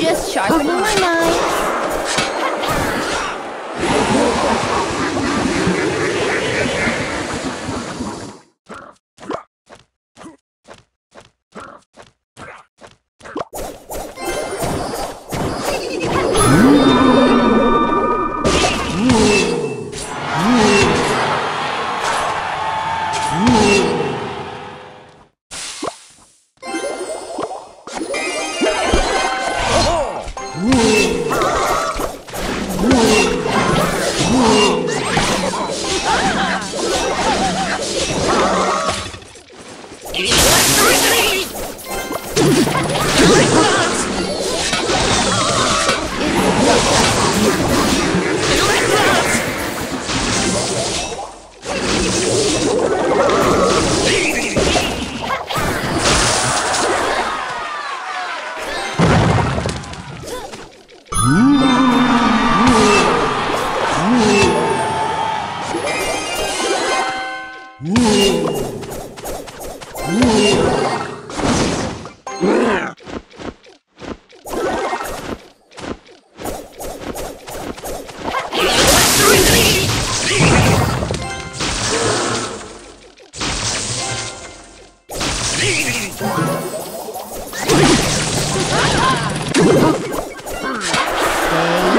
Just sharpen my mind. Huh?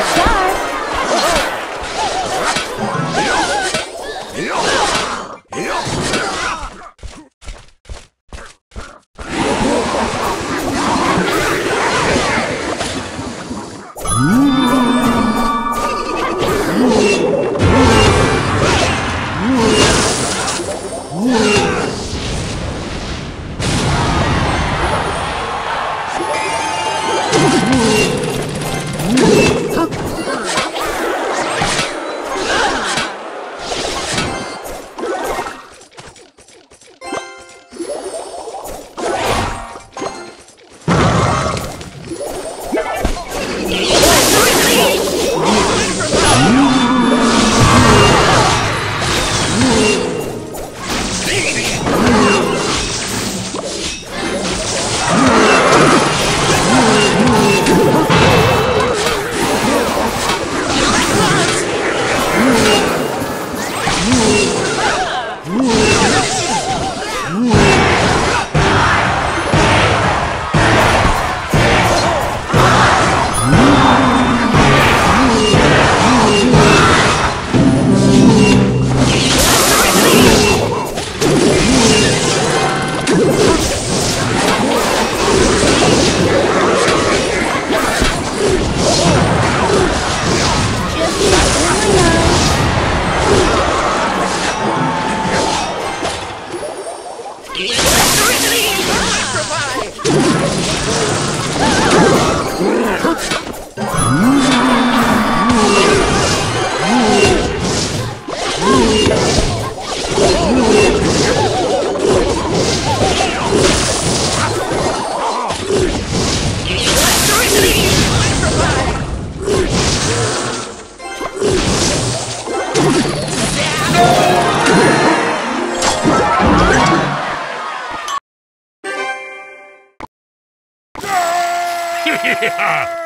shot. Yeah!